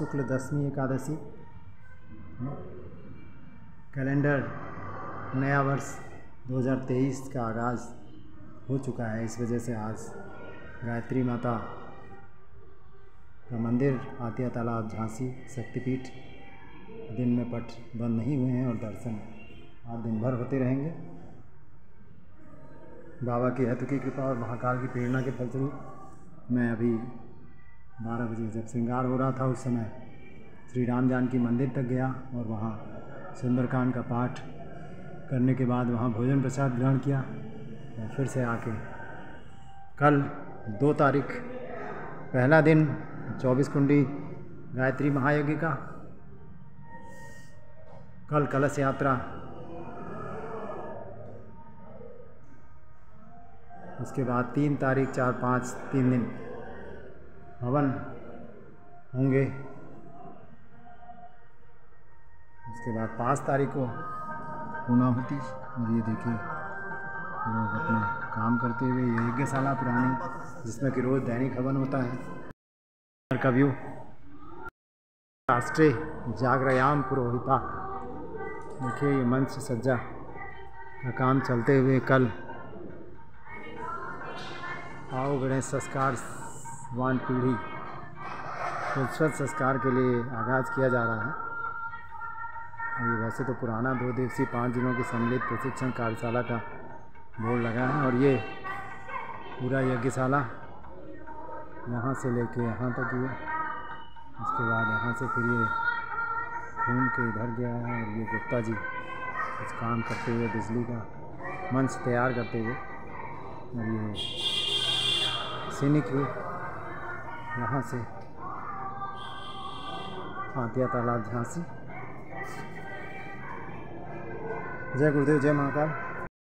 शुक्ल दसवीं एकादशी कैलेंडर, नया वर्ष 2023 का आगाज़ हो चुका है। इस वजह से आज गायत्री माता का मंदिर, आतिया तालाब, झांसी शक्तिपीठ दिन में पट बंद नहीं हुए हैं और दर्शन आज दिन भर होते रहेंगे। बाबा की हत की कृपा और महाकाल की प्रेरणा के फलस्वरूप मैं अभी बारह बजे जब श्रृंगार हो रहा था उस समय, श्री राम जानकी मंदिर तक गया और वहाँ सुंदरकांड का पाठ करने के बाद वहाँ भोजन प्रसाद ग्रहण किया और फिर से आके कल दो तारीख, पहला दिन चौबीस कुंडी गायत्री महायज्ञ का, कल कलश यात्रा। उसके बाद तीन तारीख, चार पाँच, तीन दिन। हवन होंगे। उसके बाद पाँच तारीख को पूर्णाहुति और ये देखिए, लोग अपना काम करते हुए, ये यज्ञशाला पुरानी, जिसमें कि रोज़ दैनिक हवन होता है। का व्यू, राष्ट्रीय जागरयाम पुरोहिता। देखिए, ये मंच सज्जा का काम चलते हुए कल आओ गणेश संस्कार वान पीढ़ी शाश्वत संस्कार के लिए आगाज़ किया जा रहा है। ये वैसे तो पुराना दो दिवसीय पाँच दिनों की सम्मिलित प्रशिक्षण कार्यशाला का बोर्ड लगा है और ये पूरा यज्ञशाला यहाँ से लेके यहाँ तक ये उसके बाद यहाँ से फिर ये घूम के इधर गया है और ये गुप्ता जी कुछ काम करते हुए बिजली का मंच तैयार करते हुए और ये सीनिक व्यू यहाँ से। हाथिया तालाब झांसी। जय गुरुदेव जय महाकाल।